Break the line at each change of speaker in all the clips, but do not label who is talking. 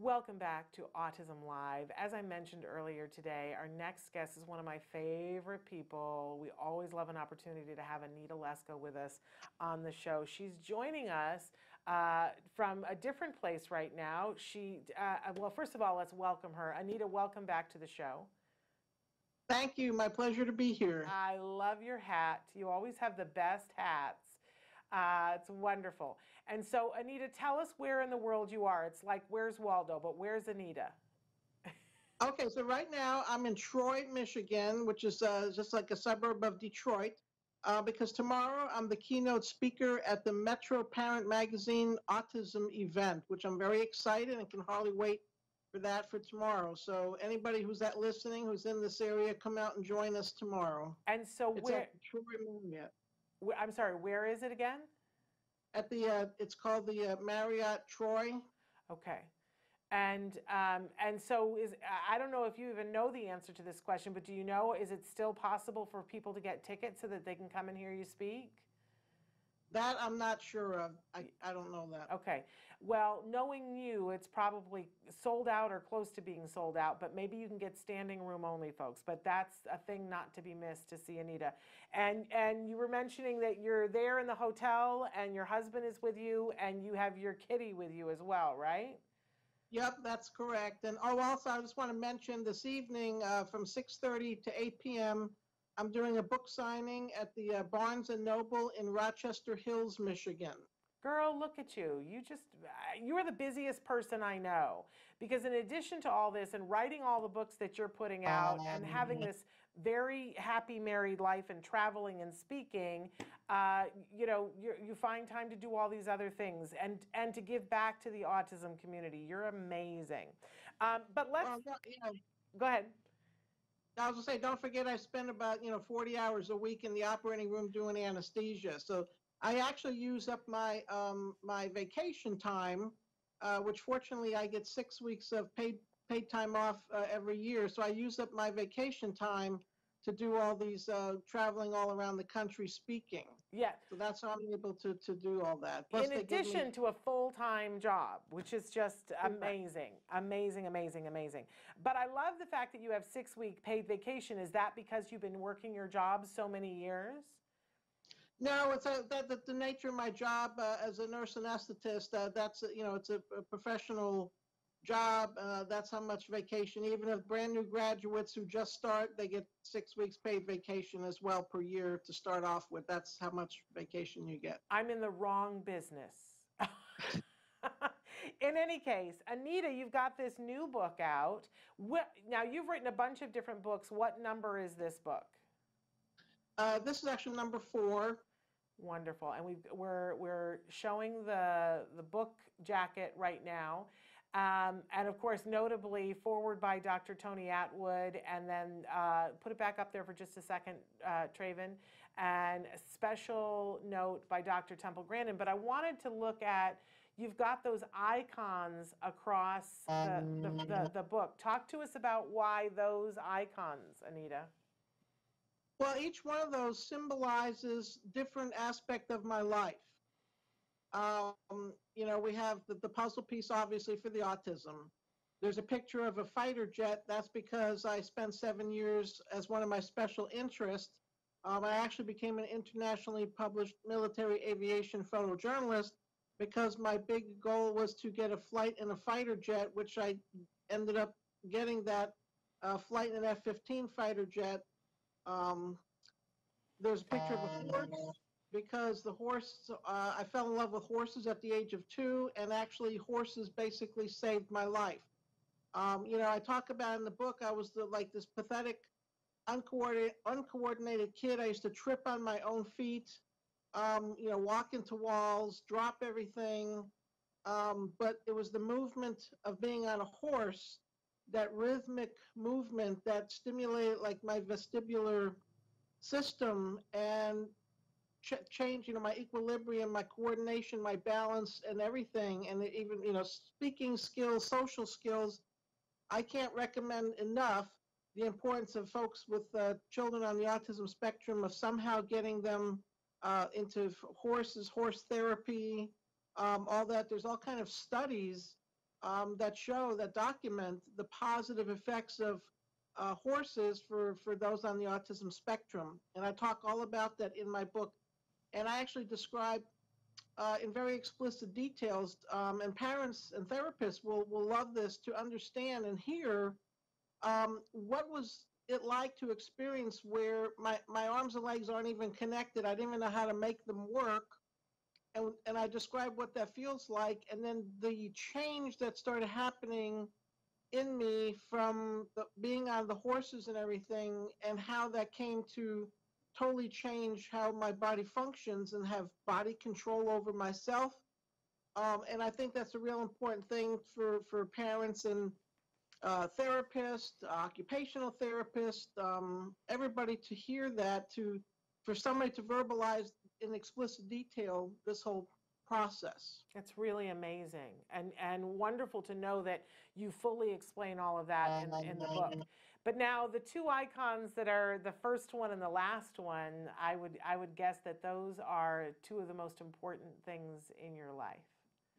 Welcome back to Autism Live. As I mentioned earlier today, our next guest is one of my favorite people. We always love an opportunity to have Anita Lesko with us on the show. She's joining us uh, from a different place right now. She, uh, well, first of all, let's welcome her. Anita, welcome back to the show.
Thank you. My pleasure to be here.
I love your hat. You always have the best hats. Uh, it's wonderful. And so, Anita, tell us where in the world you are. It's like, where's Waldo, but where's Anita?
okay, so right now I'm in Troy, Michigan, which is uh, just like a suburb of Detroit. Uh, because tomorrow I'm the keynote speaker at the Metro Parent Magazine Autism event, which I'm very excited and can hardly wait for that for tomorrow. So anybody who's that listening, who's in this area, come out and join us tomorrow.
And so
it's
where?
At Troy Marriott.
I'm sorry. Where is it again?
At the uh, it's called the uh, Marriott Troy.
Okay. And um, and so is I don't know if you even know the answer to this question, but do you know is it still possible for people to get tickets so that they can come and hear you speak?
That I'm not sure of. I, I don't know that.
Okay. Well, knowing you, it's probably sold out or close to being sold out, but maybe you can get standing room only, folks. But that's a thing not to be missed to see Anita. And and you were mentioning that you're there in the hotel and your husband is with you and you have your kitty with you as well, right?
Yep, that's correct. And oh, also, I just want to mention this evening uh, from 6:30 to 8 p.m. I'm doing a book signing at the uh, Barnes and Noble in Rochester Hills, Michigan.
Girl, look at you. You just, you're the busiest person I know. Because in addition to all this and writing all the books that you're putting out and having this very happy married life and traveling and speaking, uh, you know, you find time to do all these other things and, and to give back to the autism community. You're amazing. Um, but let's, well, you know, go ahead.
I was gonna say, don't forget, I spend about you know 40 hours a week in the operating room doing anesthesia. So I actually use up my um, my vacation time, uh, which fortunately I get six weeks of paid paid time off uh, every year. So I use up my vacation time to do all these uh, traveling all around the country speaking.
Yeah.
So that's how I'm able to, to do all that.
Plus In addition me... to a full time job, which is just amazing, amazing, amazing, amazing. But I love the fact that you have six week paid vacation. Is that because you've been working your job so many years?
No, it's a, that, that the nature of my job uh, as a nurse anesthetist. Uh, that's a, you know, it's a, a professional job. Uh, that's how much vacation. Even if brand new graduates who just start, they get six weeks paid vacation as well per year to start off with. That's how much vacation you get.
I'm in the wrong business. in any case, Anita, you've got this new book out. What, now, you've written a bunch of different books. What number is this book?
Uh, this is actually number four.
Wonderful, and we we're we're showing the the book jacket right now, um, and of course, notably, foreword by Dr. Tony Attwood, and then uh, put it back up there for just a second, uh, Traven, and a special note by Dr. Temple Grandin. But I wanted to look at, you've got those icons across the, the, the, the book. Talk to us about why those icons, Anita.
Well, each one of those symbolizes different aspect of my life. Um, you know, we have the, the puzzle piece, obviously, for the autism. There's a picture of a fighter jet. That's because I spent seven years as one of my special interests. Um, I actually became an internationally published military aviation photojournalist because my big goal was to get a flight in a fighter jet, which I ended up getting that uh, flight in an F-15 fighter jet. Um, there's a picture of a horse because the horse, uh, I fell in love with horses at the age of two, and actually, horses basically saved my life. Um, you know, I talk about in the book, I was the, like this pathetic, uncoordinated, uncoordinated kid. I used to trip on my own feet, um, you know, walk into walls, drop everything. Um, but it was the movement of being on a horse, that rhythmic movement that stimulated like my vestibular system and ch- change, you know, my equilibrium, my coordination, my balance, and everything, and even you know, speaking skills, social skills. I can't recommend enough the importance of folks with uh, children on the autism spectrum of somehow getting them uh, into horses, horse therapy, um, all that. There's all kind of studies um, that show that document the positive effects of uh, horses for for those on the autism spectrum, and I talk all about that in my book, and I actually describe uh, in very explicit details, um, and parents and therapists will will love this to understand and hear um, what was it like to experience where my, my arms and legs aren't even connected. I didn't even know how to make them work. And, and I describe what that feels like. And then the change that started happening in me from the, being on the horses and everything, and how that came to totally change how my body functions and have body control over myself. Um, and I think that's a real important thing for, for parents and uh, therapist, occupational therapist, um, everybody to hear that, to for somebody to verbalize in explicit detail this whole process.
It's really amazing and, and wonderful to know that you fully explain all of that in, in the book. But now the two icons that are the first one and the last one, I would I would guess that those are two of the most important things in your life.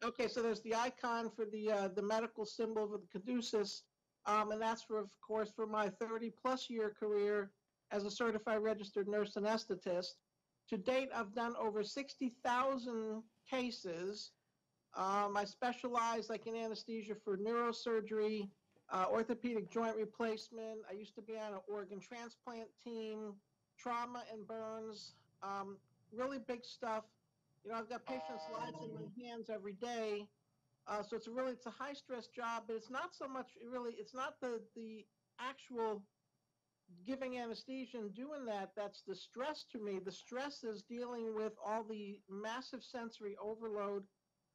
Okay, so there's the icon for the uh, the medical symbol of the caduceus, um, and that's for, of course, for my 30 plus year career as a certified registered nurse anesthetist. To date, I've done over 60,000 cases. Um, I specialize like in anesthesia for neurosurgery, uh, orthopedic joint replacement. I used to be on an organ transplant team, trauma and burns, um, really big stuff. You know, I've got patients' lives in my hands every day. Uh, so it's a really it's a high stress job, but it's not so much really it's not the the actual giving anesthesia and doing that that's the stress to me. The stress is dealing with all the massive sensory overload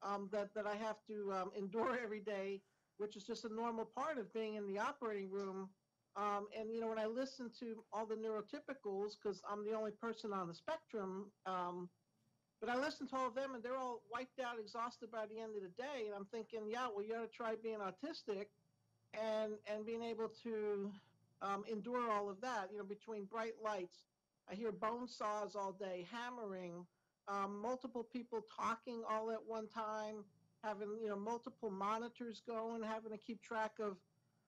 um, that that I have to um, endure every day, which is just a normal part of being in the operating room. Um, and you know when I listen to all the neurotypicals, because I'm the only person on the spectrum um, but I listen to all of them, and they're all wiped out, exhausted by the end of the day. And I'm thinking, yeah, well, you got to try being autistic, and and being able to um, endure all of that. You know, between bright lights, I hear bone saws all day, hammering, um, multiple people talking all at one time, having you know multiple monitors going, having to keep track of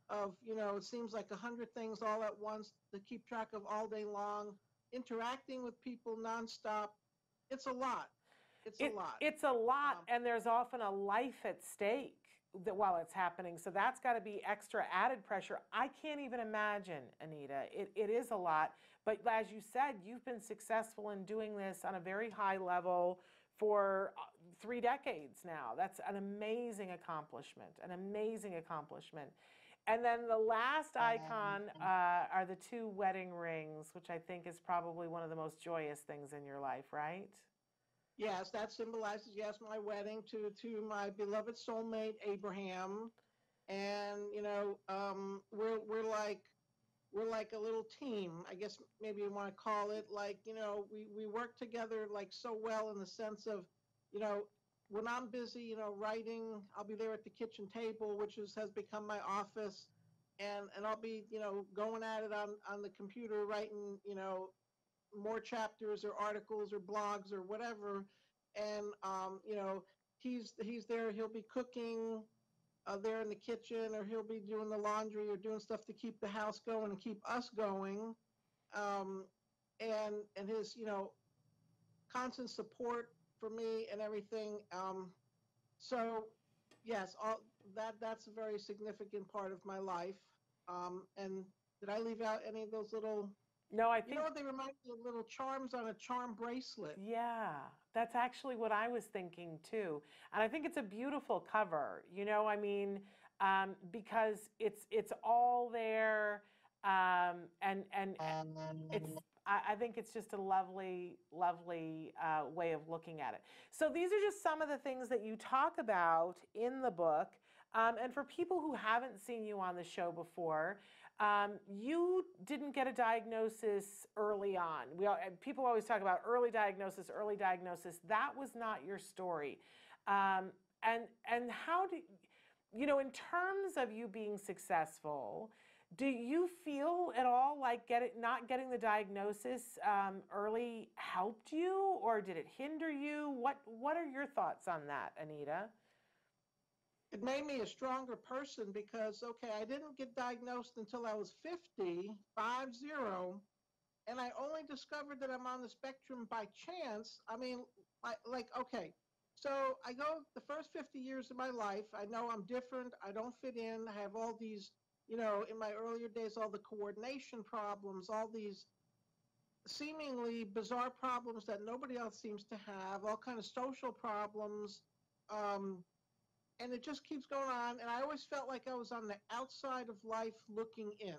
of you know it seems like a hundred things all at once to keep track of all day long, interacting with people nonstop it's a lot. It's
it,
a lot.
It's a lot,
Um,
and there's often a life at stake that while it's happening. So that's got to be extra added pressure. I can't even imagine, Anita. It, it is a lot. But as you said, you've been successful in doing this on a very high level for uh, three decades now. That's an amazing accomplishment, an amazing accomplishment. And then the last icon uh, are the two wedding rings, which I think is probably one of the most joyous things in your life, right?
Yes, that symbolizes yes my wedding to to my beloved soulmate Abraham, and you know um, we're we're like we're like a little team. I guess maybe you want to call it like you know we we work together like so well in the sense of you know when I'm busy, you know, writing, I'll be there at the kitchen table, which is, has become my office, and and I'll be, you know, going at it on on the computer, writing, you know, more chapters or articles or blogs or whatever, and um, you know, he's he's there. He'll be cooking. Uh, there in the kitchen, or he'll be doing the laundry or doing stuff to keep the house going and keep us going, um, and and his you know constant support for me and everything. Um, so, yes, all, that that's a very significant part of my life. Um, and did I leave out any of those little?
No, I think.
You know they remind me of? Little charms on a charm bracelet.
Yeah, that's actually what I was thinking too. And I think it's a beautiful cover. You know, I mean, um, because it's it's all there, um, and and it's. I, I think it's just a lovely, lovely uh, way of looking at it. So these are just some of the things that you talk about in the book. Um, and for people who haven't seen you on the show before, um, you didn't get a diagnosis early on. We all, people always talk about early diagnosis, early diagnosis. That was not your story. Um, and and how do you know in terms of you being successful? Do you feel at all like get it, not getting the diagnosis um, early helped you, or did it hinder you? What What are your thoughts on that, Anita?
It made me a stronger person because okay, I didn't get diagnosed until I was 50, five zero, and I only discovered that I'm on the spectrum by chance. I mean, like, like okay, so I go the first 50 years of my life, I know I'm different, I don't fit in, I have all these, you know, in my earlier days, all the coordination problems, all these seemingly bizarre problems that nobody else seems to have, all kind of social problems. Um, and it just keeps going on. And I always felt like I was on the outside of life looking in.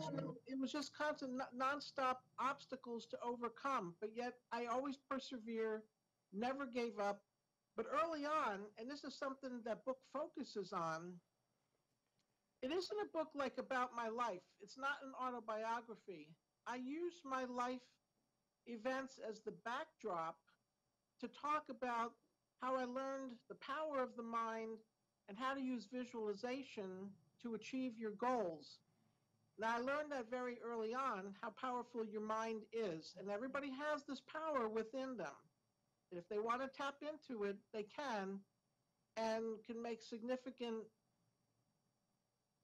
So it was just constant, nonstop obstacles to overcome. But yet I always persevere, never gave up. But early on, and this is something that book focuses on, it isn't a book like about my life. It's not an autobiography. I use my life events as the backdrop to talk about how I learned the power of the mind and how to use visualization to achieve your goals. Now, I learned that very early on how powerful your mind is, and everybody has this power within them. If they want to tap into it, they can and can make significant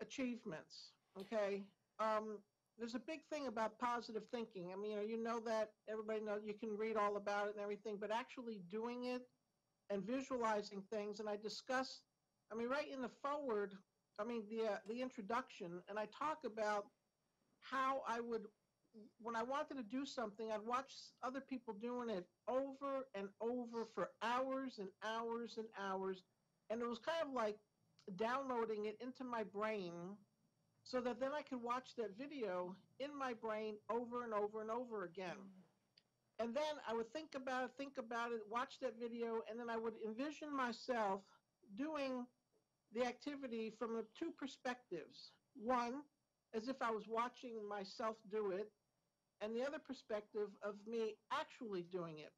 achievements. Okay. Um, there's a big thing about positive thinking. I mean, you know, you know that everybody knows you can read all about it and everything, but actually doing it and visualizing things. And I discuss, I mean, right in the foreword, I mean, the uh, the introduction, and I talk about how I would, when I wanted to do something, I'd watch other people doing it over and over for hours and hours and hours, and it was kind of like downloading it into my brain so that then I could watch that video in my brain over and over and over again. And then I would think about it, think about it, watch that video, and then I would envision myself doing the activity from the two perspectives. One, as if I was watching myself do it, and the other perspective of me actually doing it.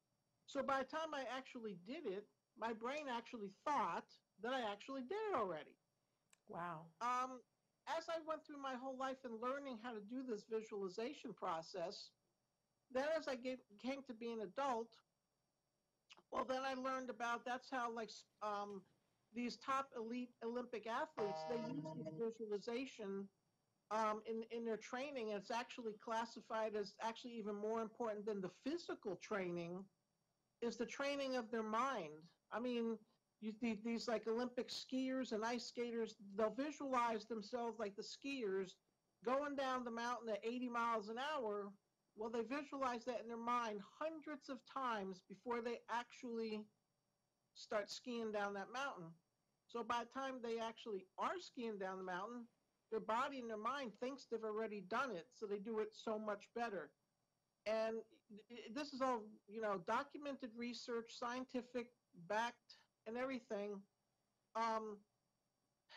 So by the time I actually did it, my brain actually thought that I actually did it already.
Wow.
Um, as I went through my whole life and learning how to do this visualization process, then as I get, came to be an adult, well, then I learned about that's how like um, these top elite Olympic athletes they use this visualization um, in in their training. And it's actually classified as actually even more important than the physical training, is the training of their mind. I mean, you these like Olympic skiers and ice skaters, they'll visualize themselves like the skiers going down the mountain at 80 miles an hour. Well, they visualize that in their mind hundreds of times before they actually start skiing down that mountain. So by the time they actually are skiing down the mountain, their body and their mind thinks they've already done it, so they do it so much better. And this is all, you know, documented research, scientific, backed and everything. Um,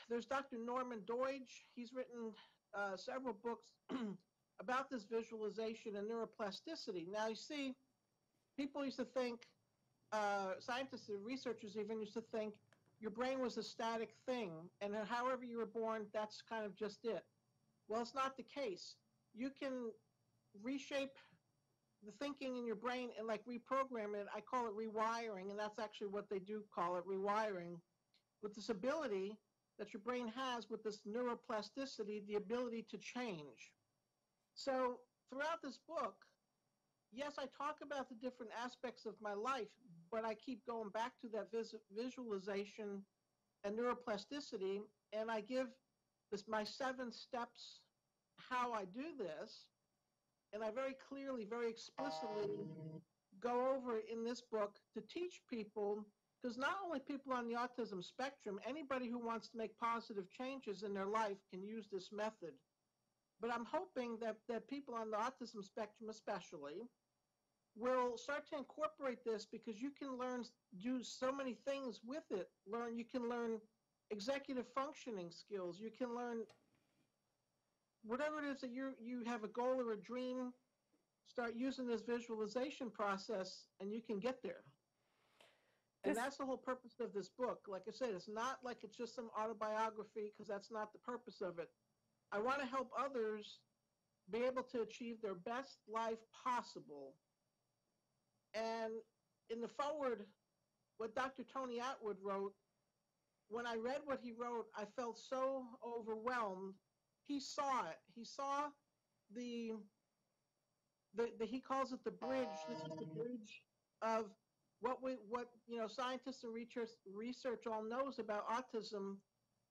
there's Dr. Norman Doidge. He's written uh, several books about this visualization and neuroplasticity. Now, you see, people used to think, uh, scientists and researchers even used to think your brain was a static thing, and however you were born, that's kind of just it. Well, it's not the case. You can reshape the thinking in your brain and like reprogram it. I call it rewiring, and that's actually what they do call it rewiring. With this ability that your brain has with this neuroplasticity, the ability to change. So throughout this book, yes, I talk about the different aspects of my life, but I keep going back to that vis- visualization and neuroplasticity, and I give this my seven steps how I do this and I very clearly, very explicitly go over in this book to teach people, because not only people on the autism spectrum, anybody who wants to make positive changes in their life can use this method. But I'm hoping that, that people on the autism spectrum, especially, will start to incorporate this because you can learn, do so many things with it. Learn, you can learn executive functioning skills. You can learn whatever it is that you you have a goal or a dream, start using this visualization process, and you can get there. And that's the whole purpose of this book. Like I said, it's not like it's just some autobiography because that's not the purpose of it. I want to help others be able to achieve their best life possible. And in the foreword, what Dr. Tony Attwood wrote when I read what he wrote, I felt so overwhelmed. He saw it. He saw the the, the he calls it the bridge. This is the bridge of what we what you know scientists and research research all knows about autism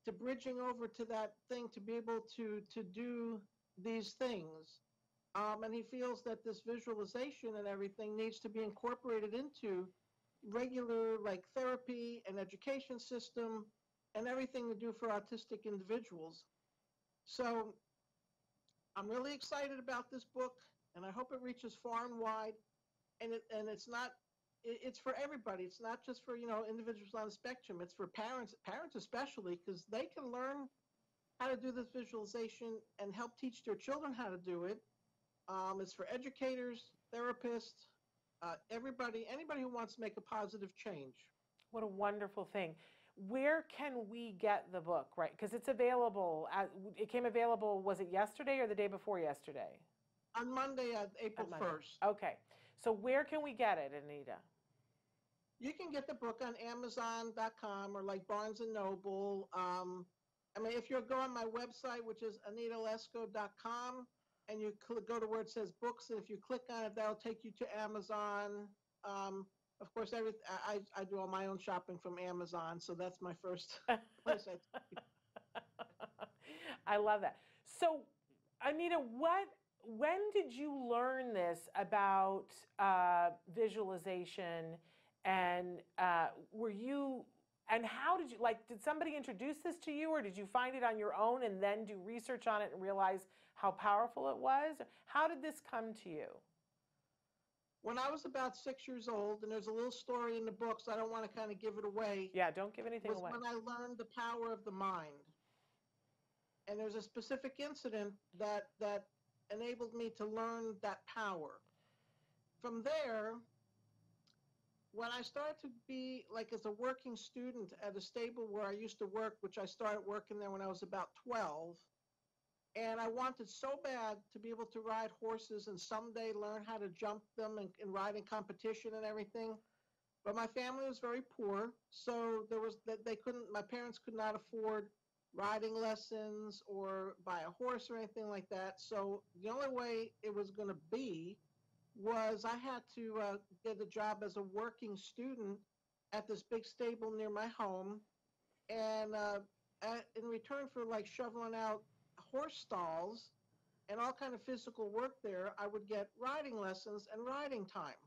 to bridging over to that thing to be able to to do these things. Um, and he feels that this visualization and everything needs to be incorporated into regular like therapy and education system and everything to do for autistic individuals. So I'm really excited about this book and I hope it reaches far and wide. And it and it's not it, it's for everybody. It's not just for you know individuals on the spectrum. It's for parents, parents especially, because they can learn how to do this visualization and help teach their children how to do it. Um, it's for educators, therapists, uh, everybody, anybody who wants to make a positive change.
What a wonderful thing. Where can we get the book, right? Because it's available, at, it came available, was it yesterday or the day before yesterday?
On Monday, uh, April
On Monday.
1st.
Okay. So where can we get it, Anita?
You can get the book on Amazon.com or like Barnes and Noble. Um, I mean, if you go on my website, which is anitalesko.com, and you cl- go to where it says books, and if you click on it, that'll take you to Amazon. Um, of course, every I, I I do all my own shopping from Amazon, so that's my first place. I,
I love that. So, Anita, what, when did you learn this about uh, visualization? And uh, were you, and how did you, like, did somebody introduce this to you, or did you find it on your own and then do research on it and realize how powerful it was? How did this come to you?
when I was about six years old, and there's a little story in the book, so I don't want to kind of give it away.
Yeah, don't give anything
was
away.
when I learned the power of the mind. And there's a specific incident that that enabled me to learn that power. From there, when I started to be like as a working student at a stable where I used to work, which I started working there when I was about 12, and I wanted so bad to be able to ride horses and someday learn how to jump them and, and ride in competition and everything. But my family was very poor, so there was that they couldn't. My parents could not afford riding lessons or buy a horse or anything like that. So the only way it was going to be was I had to uh, get a job as a working student at this big stable near my home, and uh, at, in return for like shoveling out horse stalls and all kind of physical work there, I would get riding lessons and riding time.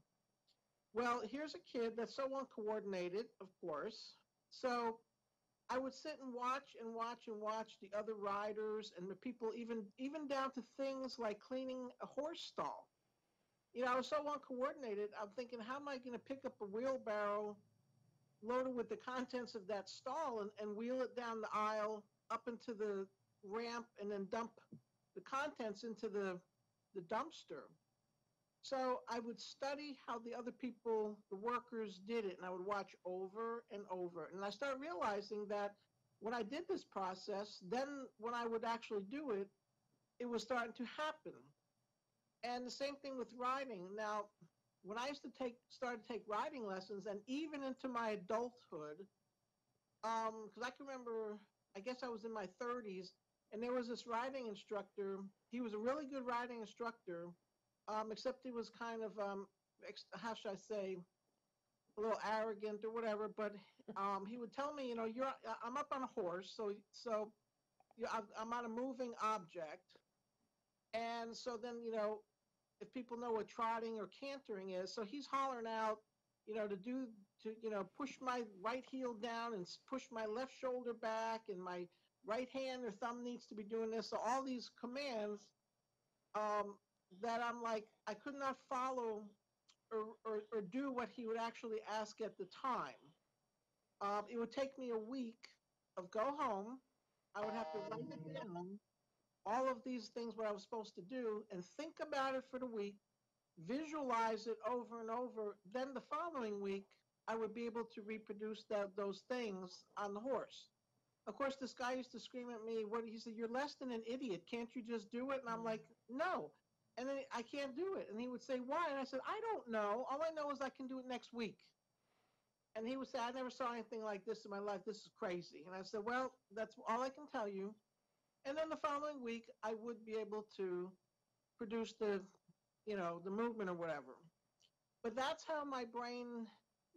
Well, here's a kid that's so uncoordinated, of course. So I would sit and watch and watch and watch the other riders and the people, even even down to things like cleaning a horse stall. You know, I was so uncoordinated. I'm thinking, how am I going to pick up a wheelbarrow loaded with the contents of that stall and, and wheel it down the aisle up into the ramp and then dump the contents into the the dumpster. So I would study how the other people, the workers, did it, and I would watch over and over. And I started realizing that when I did this process, then when I would actually do it, it was starting to happen. And the same thing with riding. Now, when I used to take start to take riding lessons, and even into my adulthood, because I can remember, I guess I was in my 30s, and there was this riding instructor. He was a really good riding instructor, um, except he was kind of, um, how should I say, a little arrogant or whatever. But um, he would tell me, you know, you're, I'm up on a horse, so so I'm on a moving object, and so then you know, if people know what trotting or cantering is, so he's hollering out, you know, to do to you know push my right heel down and push my left shoulder back, and my right hand or thumb needs to be doing this. So all these commands um, that I'm like, I could not follow or, or, or do what he would actually ask at the time. Um, it would take me a week of go home. I would have to write it down, all of these things what I was supposed to do, and think about it for the week, visualize it over and over. Then the following week, I would be able to reproduce that, those things on the horse. Of course, this guy used to scream at me. What he said, "You're less than an idiot. Can't you just do it?" And I'm like, "No." And then I can't do it. And he would say, "Why?" And I said, "I don't know. All I know is I can do it next week." And he would say, I never saw anything like this in my life. This is crazy. And I said, Well, that's all I can tell you. And then the following week, I would be able to produce the, you know, the movement or whatever. But that's how my brain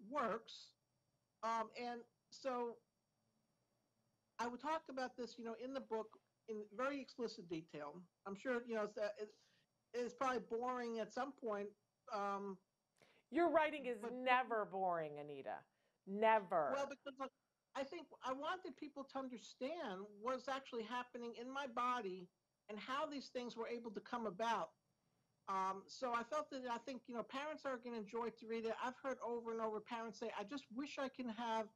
works. Um, and so I would talk about this, you know, in the book in very explicit detail. I'm sure, you know, it's, it's probably boring at some point. Um,
Your writing is
But-
never boring, Anita. Never.
Well, because I think I wanted people to understand what's actually happening in my body and how these things were able to come about. Um, so I felt that I think you know parents are going to enjoy to read it. I've heard over and over parents say, "I just wish I can have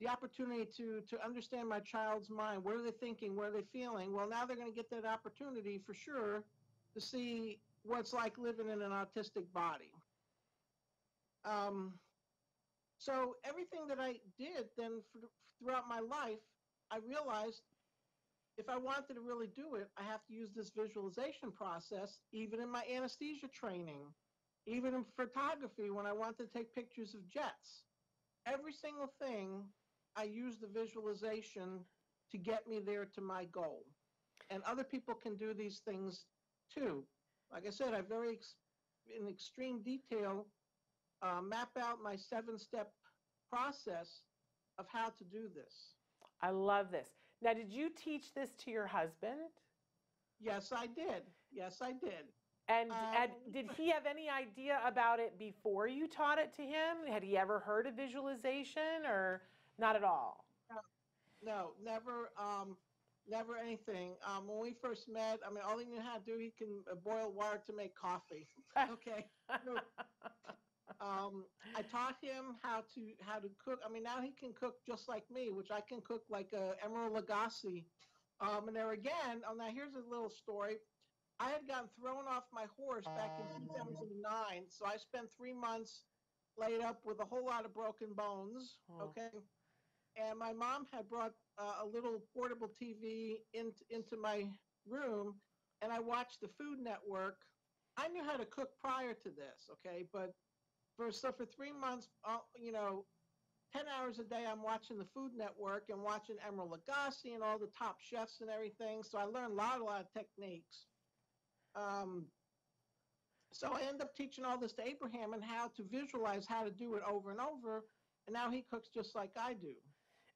the opportunity to to understand my child's mind. What are they thinking? What are they feeling?" Well, now they're going to get that opportunity for sure to see what it's like living in an autistic body. Um, so everything that I did then for, throughout my life, I realized if I wanted to really do it, I have to use this visualization process, even in my anesthesia training, even in photography when I want to take pictures of jets. Every single thing, I use the visualization to get me there to my goal. And other people can do these things too. Like I said, I very ex- in extreme detail uh, map out my seven step process of how to do this.
I love this. Now, did you teach this to your husband?
Yes, I did. Yes, I did.
And, and
Um,
did he have any idea about it before you taught it to him? Had he ever heard of visualization or not at all?
No, never, um, never anything. Um, when we first met, I mean, all he knew how to do, he can boil water to make coffee. okay. Um, I taught him how to how to cook. I mean, now he can cook just like me, which I can cook like uh, Emeril Lagasse. Um, and there again, oh, now here's a little story. I had gotten thrown off my horse back in 2009, so I spent three months laid up with a whole lot of broken bones.
Oh.
Okay, and my mom had brought uh, a little portable TV into into my room, and I watched the Food Network. I knew how to cook prior to this, okay, but for so for three months, uh, you know, ten hours a day, I'm watching the Food Network and watching Emeril Lagasse and all the top chefs and everything. So I learned a lot, a lot of techniques. Um, so I end up teaching all this to Abraham and how to visualize how to do it over and over. And now he cooks just like I do.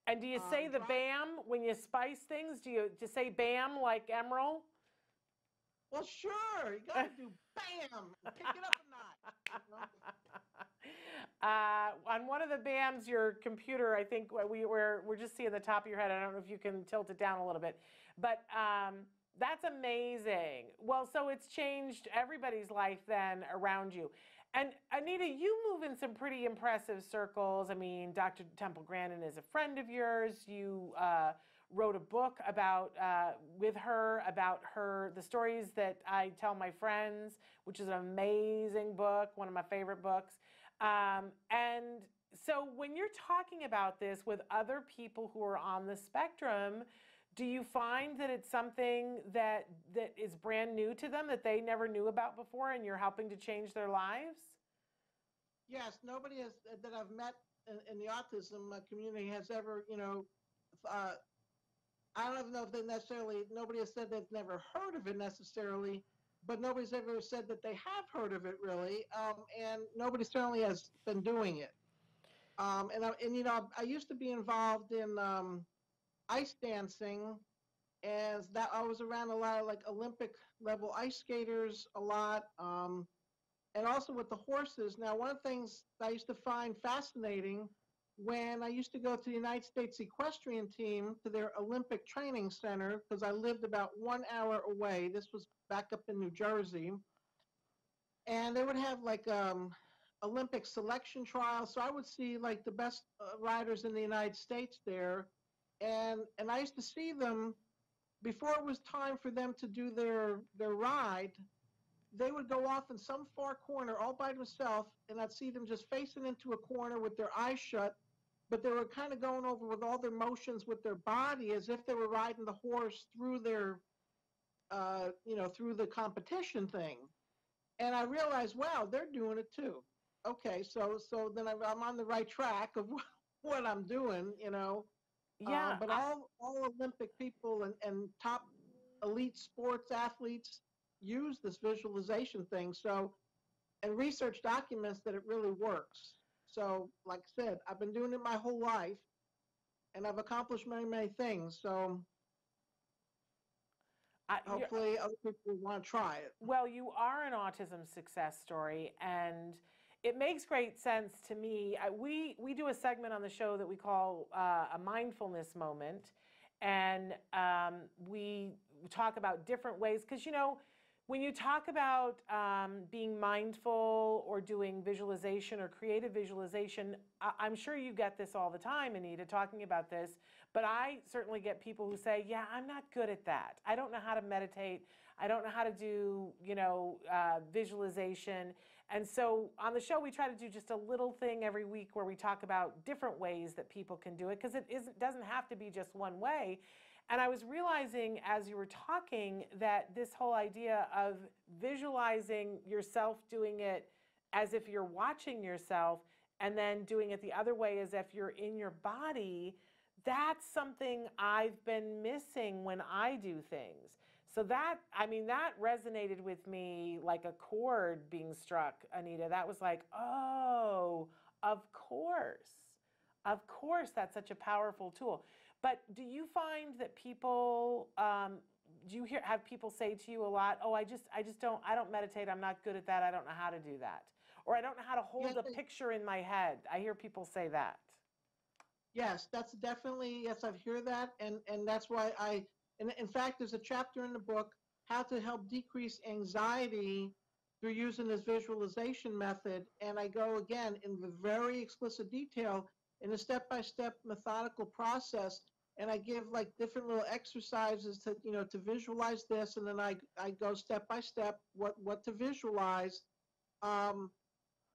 And do you say
Um,
the
dry-
bam when you spice things? Do you just say bam like Emeril?
Well, sure, you got to do bam, pick it up a notch. you know?
uh, on one of the BAMs, your computer, I think what we were, we're just seeing the top of your head. I don't know if you can tilt it down a little bit, but um, that's amazing. Well, so it's changed everybody's life then around you. And Anita, you move in some pretty impressive circles. I mean, Dr. Temple Grandin is a friend of yours. You uh, wrote a book about uh, with her about her the stories that I tell my friends, which is an amazing book, one of my favorite books. Um, and so when you're talking about this with other people who are on the spectrum, do you find that it's something that that is brand new to them that they never knew about before and you're helping to change their lives?
Yes, nobody has that I've met in, in the autism uh, community has ever, you know, uh, I don't know if they necessarily. Nobody has said they've never heard of it necessarily, but nobody's ever said that they have heard of it really, um, and nobody certainly has been doing it. Um, and I, and you know, I used to be involved in um, ice dancing, and that I was around a lot of like Olympic level ice skaters a lot. Um, and also with the horses. Now, one of the things I used to find fascinating when I used to go to the United States equestrian team to their Olympic training center, because I lived about one hour away. This was back up in New Jersey. And they would have like um, Olympic selection trials. So I would see like the best uh, riders in the United States there. And, and I used to see them before it was time for them to do their, their ride they would go off in some far corner all by themselves, and I'd see them just facing into a corner with their eyes shut, but they were kind of going over with all their motions with their body as if they were riding the horse through their, uh, you know, through the competition thing. And I realized, wow, they're doing it too. okay, so so then I'm, I'm on the right track of what I'm doing, you know. Uh,
Yeah,
but
I-
all all Olympic people and, and top elite sports athletes use this visualization thing. So, and research documents that it really works. So, like I said, I've been doing it my whole life, and I've accomplished many many things. So
I-
hopefully, other people want to try it.
Well, you are an autism success story, and it makes great sense to me. I, we we do a segment on the show that we call uh, a mindfulness moment, and um, we talk about different ways because you know when you talk about um, being mindful or doing visualization or creative visualization, I, I'm sure you get this all the time, Anita, talking about this. But I certainly get people who say, "Yeah, I'm not good at that. I don't know how to meditate. I don't know how to do, you know, uh, visualization. And so on the show, we try to do just a little thing every week where we talk about different ways that people can do it because it isn't, doesn't have to be just one way. And I was realizing as you were talking that this whole idea of visualizing yourself doing it as if you're watching yourself and then doing it the other way as if you're in your body, that's something I've been missing when I do things. So that, I mean, that resonated with me like a chord being struck, Anita. That was like, oh, of course. Of course, that's such a powerful tool. But do you find that people, um, do you hear, have people say to you a lot, oh, I just, I just don't, I don't meditate. I'm not good at that. I don't know how to do that. Or I don't know how to hold
Yeah,
a picture in my head. I hear people say that.
Yes, that's definitely yes. I hear that, and and that's why I. And in fact, there's a chapter in the book how to help decrease anxiety through using this visualization method, and I go again in the very explicit detail in a step-by-step methodical process, and I give like different little exercises to you know to visualize this, and then I I go step by step what what to visualize. Um,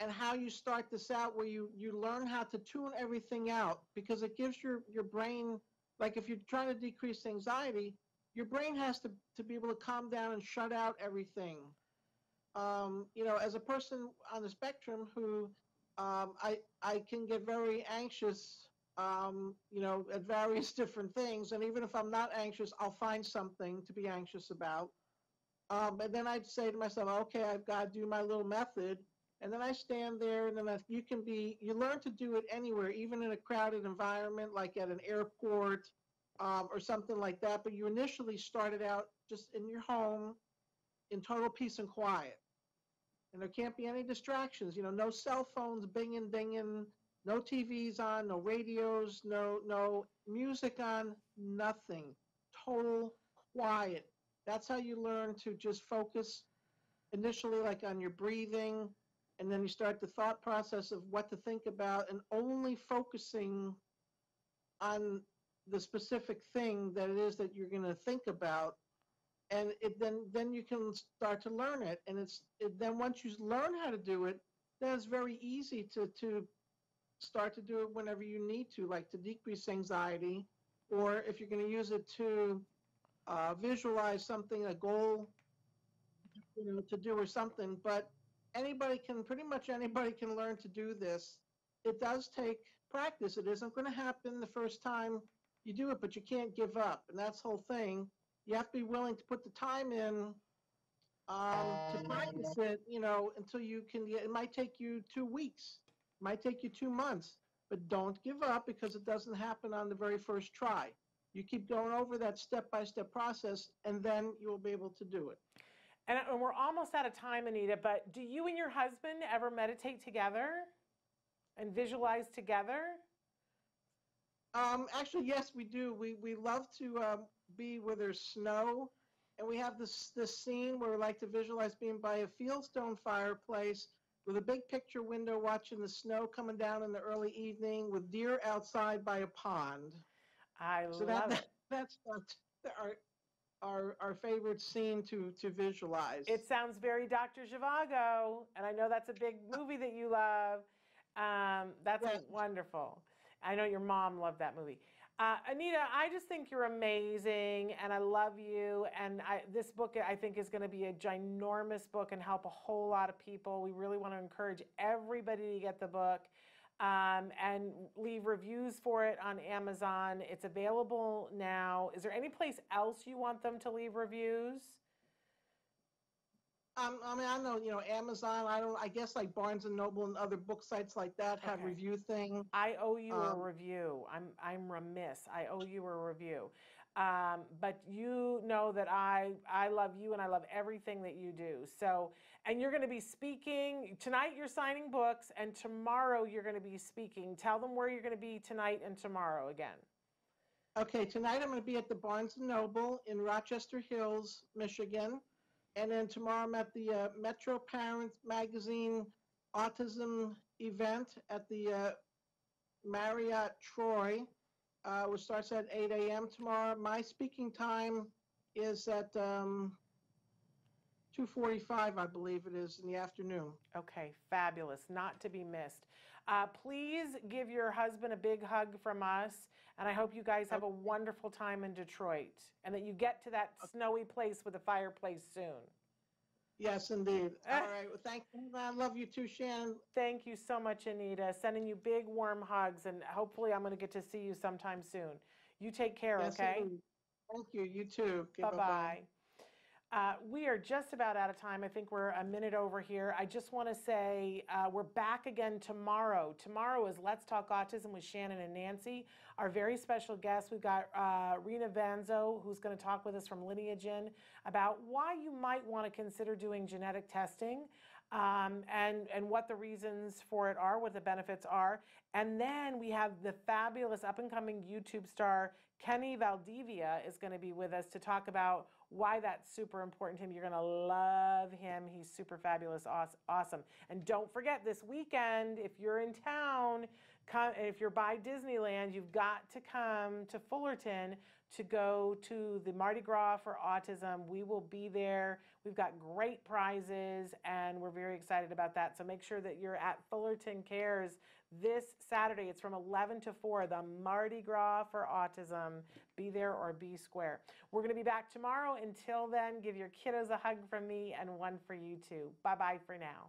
and how you start this out where you you learn how to tune everything out because it gives your your brain like if you're trying to decrease anxiety your brain has to to be able to calm down and shut out everything um, you know as a person on the spectrum who um, i i can get very anxious um, you know at various different things and even if i'm not anxious i'll find something to be anxious about um, and then i'd say to myself okay i've got to do my little method and then I stand there, and then I, you can be, you learn to do it anywhere, even in a crowded environment, like at an airport um, or something like that. But you initially started out just in your home in total peace and quiet. And there can't be any distractions, you know, no cell phones binging, dinging, no TVs on, no radios, no, no music on, nothing. Total quiet. That's how you learn to just focus initially, like on your breathing, and then you start the thought process of what to think about and only focusing on the specific thing that it is that you're going to think about and it then then you can start to learn it. And it's it, then once you learn how to do it then it's very easy to to start to do it whenever you need to like to decrease anxiety or if you're going to use it to uh, visualize something a goal you know to do or something. But anybody can pretty much anybody can learn to do this. It does take practice. It isn't going to happen the first time you do it but you can't give up. And that's the whole thing you have to be willing to put the time in um, to practice it you know until you can get, it might take you two weeks it might take you two months but don't give up because it doesn't happen on the very first try you keep going over that step-by-step process and then you will be able to do it
And, and we're almost out of time, Anita, but do you and your husband ever meditate together and visualize together?
Um, actually, yes, we do. We we love to um, be where there's snow, and we have this this scene where we like to visualize being by a fieldstone fireplace with a big picture window, watching the snow coming down in the early evening, with deer outside by a pond.
I
So
love
that,
it.
that that's our, our our our favorite scene to to visualize.
It sounds very Dr. Zhivago, and I know that's a big movie that you love. Um, that's
Yes.
wonderful. I know your mom loved that movie. Uh, Anita, I just think you're amazing and I love you. And I, this book, I think, is going to be a ginormous book and help a whole lot of people. We really want to encourage everybody to get the book um, and leave reviews for it on Amazon. It's available now. Is there any place else you want them to leave reviews?
Um, I mean, I know, you know, Amazon, I don't, I guess like Barnes and Noble and other book sites like that have
Okay.
review thing.
I owe you a
Um,
review. I'm I'm remiss. I owe you a review. Um, but you know that I I love you and I love everything that you do. So, and you're going to be speaking tonight. You're signing books, and tomorrow you're going to be speaking. Tell them where you're going to be tonight and tomorrow again.
Okay, tonight I'm going to be at the Barnes and Noble in Rochester Hills, Michigan. And then tomorrow I'm at the uh, Metro Parents Magazine Autism event at the uh, Marriott Troy, uh, which starts at 8 a.m. tomorrow. My speaking time is at um, 2:45, I believe it is, in the afternoon.
Okay, fabulous. Not to be missed. Uh, please give your husband a big hug from us, and I hope you guys have a wonderful time in Detroit and that you get to that snowy place with a fireplace soon.
Yes, indeed. All right. Well, thank you. I love you too, Shannon.
Thank you so much, Anita. Sending you big warm hugs, and hopefully, I'm going to get to see you sometime soon. You take care,
Yes,
okay?
indeed. Thank you. You too. Okay,
Bye bye. Uh, we are just about out of time. I think we're a minute over here. I just want to say uh, we're back again tomorrow. Tomorrow is Let's Talk Autism with Shannon and Nancy. Our very special guest, we've got uh, Rena Vanzo, who's going to talk with us from Lineagen about why you might want to consider doing genetic testing. Um, and, and what the reasons for it are, what the benefits are. And then we have the fabulous up and coming YouTube star, Kenny Valdivia, is going to be with us to talk about why that's super important to him. You're going to love him. He's super fabulous, awesome. And don't forget this weekend, if you're in town, come, if you're by Disneyland, you've got to come to Fullerton to go to the Mardi Gras for Autism. We will be there. We've got great prizes and we're very excited about that. So make sure that you're at Fullerton Cares this Saturday. It's from 11 to 4, the Mardi Gras for Autism. Be there or be square. We're going to be back tomorrow. Until then, give your kiddos a hug from me and one for you too. Bye bye for now.